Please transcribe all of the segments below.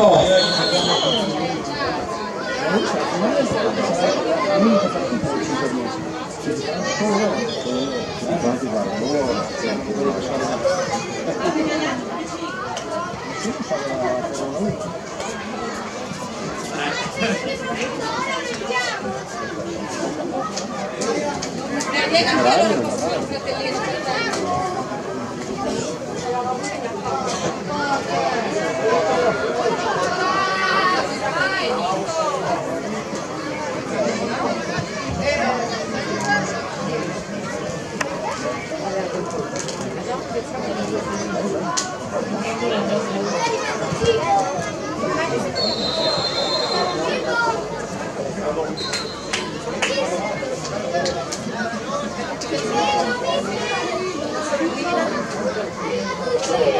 거. 내가 그걸 먹고 싶을 때 ありがとう。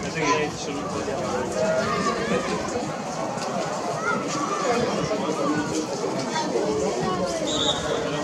Penso che ci sono un po' di avanti.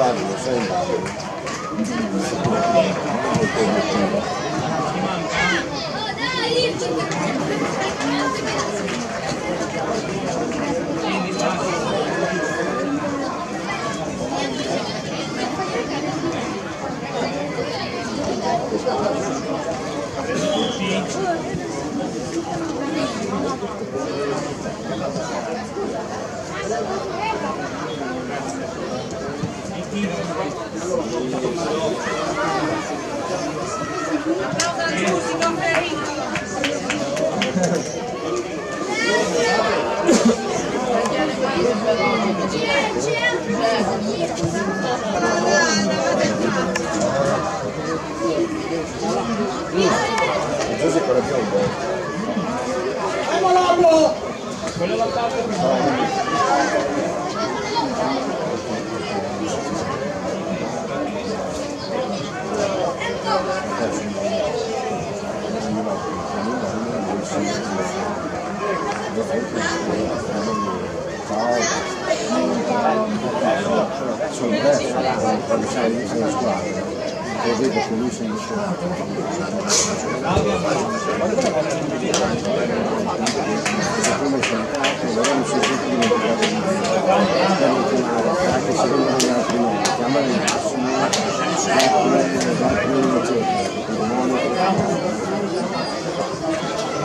sbaglio, sembra. sono perso quando sai di questa squadra e vedo che lui si è misurato come sentato però mi sono sempre dimenticato di per chiamare anche se non è la prima chiamare il massimo dal primo eccetera il monaco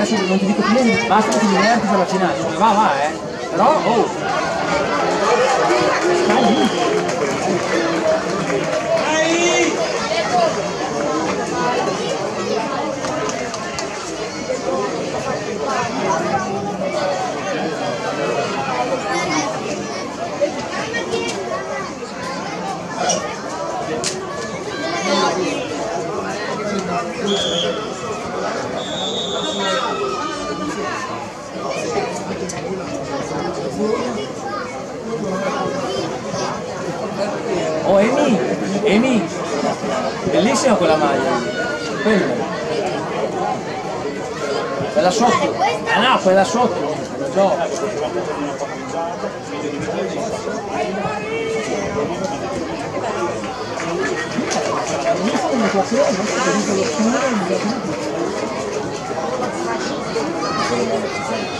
adesso non ti dico più niente, basta che ti diverti per la cena, va va eh, però oh, stai. Oh, Emi! Emi! Bellissima quella maglia! Quella! Quella sotto! Ah no, quella sotto! No! Thank.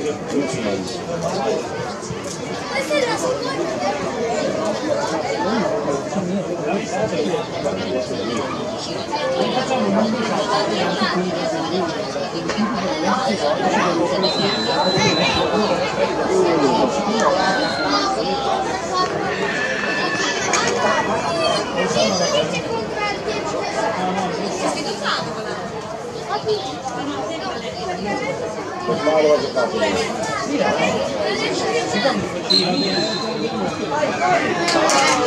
Sì, sì, sì, sì, sì, sì, Thank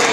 you.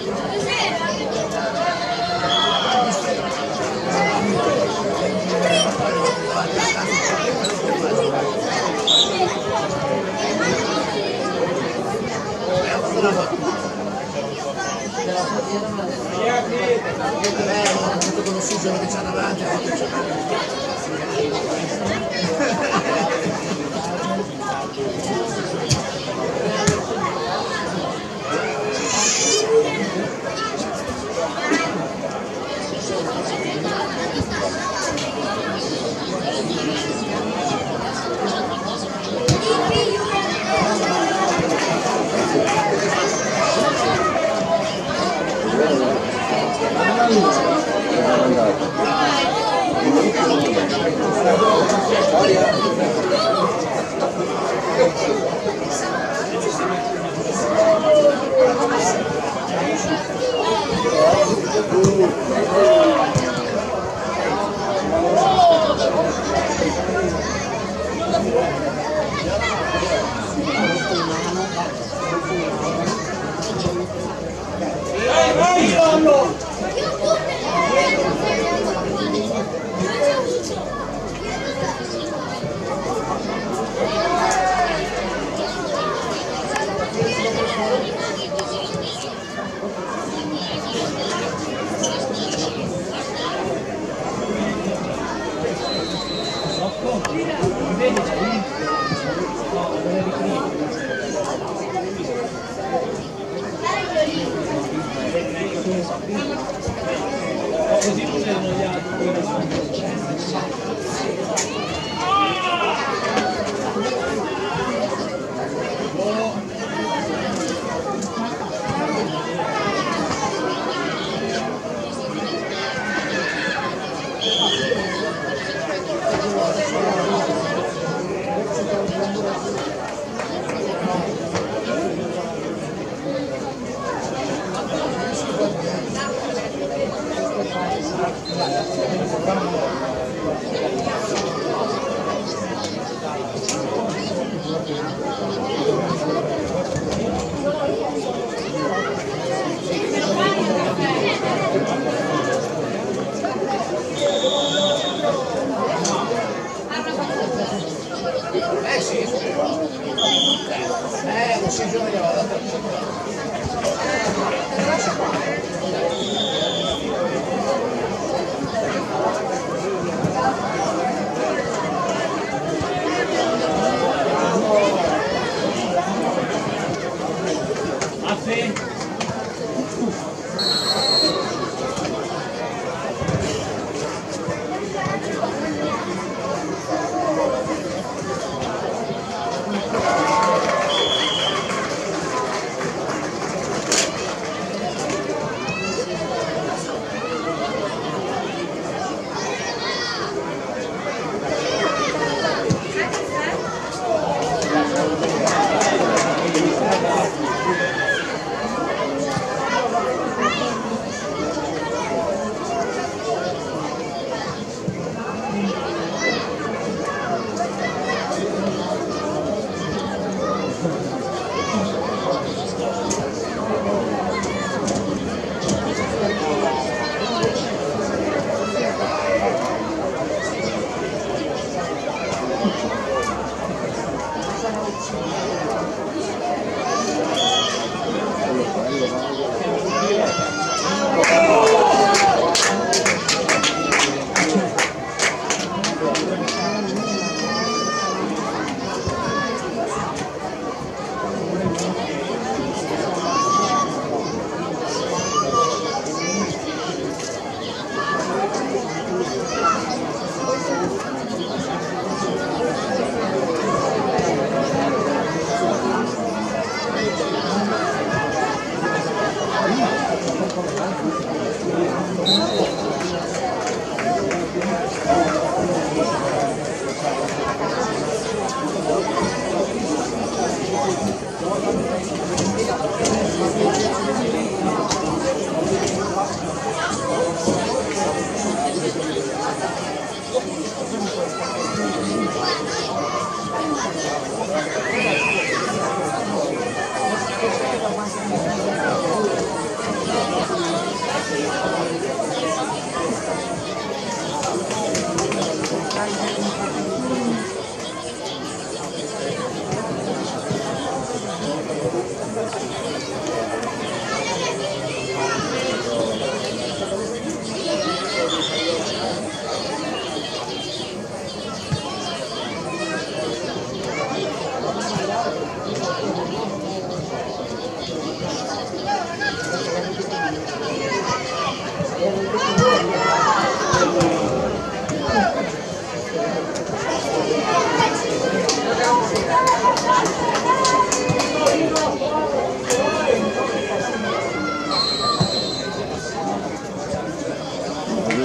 stagione che c'è davanti,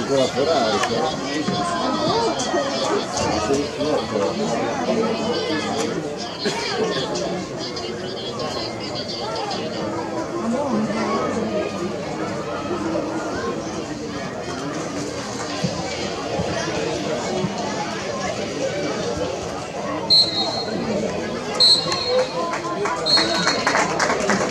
Ancora Ferrari però. Sì, no,